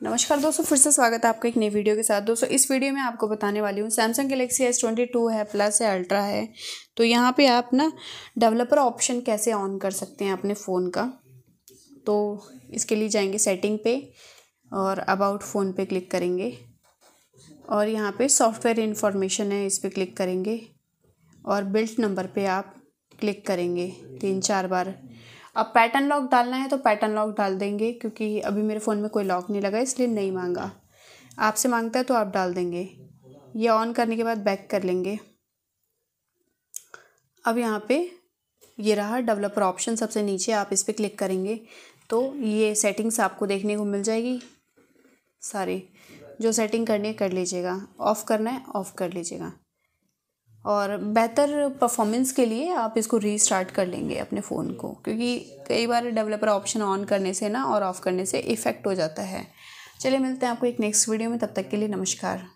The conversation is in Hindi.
नमस्कार दोस्तों, फिर से स्वागत है आपका एक नई वीडियो के साथ। दोस्तों, इस वीडियो में आपको बताने वाली हूँ Samsung Galaxy S twenty two है प्लस है अल्ट्रा है। तो यहाँ पे आप ना डेवलपर ऑप्शन कैसे ऑन कर सकते हैं अपने फ़ोन का? तो इसके लिए जाएँगे सेटिंग पे और अबाउट फ़ोन पे क्लिक करेंगे। और यहाँ पे सॉफ्टवेयर इन्फॉर्मेशन है, इस पर क्लिक करेंगे। और बिल्ट नंबर पर आप क्लिक करेंगे, तीन चार बार। अब पैटर्न लॉक डालना है तो पैटर्न लॉक डाल देंगे, क्योंकि अभी मेरे फ़ोन में कोई लॉक नहीं लगा, इसलिए नहीं मांगा। आपसे माँगता है तो आप डाल देंगे। ये ऑन करने के बाद बैक कर लेंगे। अब यहाँ पे ये रहा डेवलपर ऑप्शन सबसे नीचे, आप इस पर क्लिक करेंगे तो ये सेटिंग्स आपको देखने को मिल जाएगी। सारी, जो सेटिंग करनी है कर लीजिएगा। ऑफ़ करना है ऑफ़ कर लीजिएगा। और बेहतर परफॉर्मेंस के लिए आप इसको रीस्टार्ट कर लेंगे अपने फ़ोन को, क्योंकि कई बार डेवलपर ऑप्शन ऑन करने से ना और ऑफ़ करने से इफ़ेक्ट हो जाता है। चलिए मिलते हैं आपको एक नेक्स्ट वीडियो में, तब तक के लिए नमस्कार।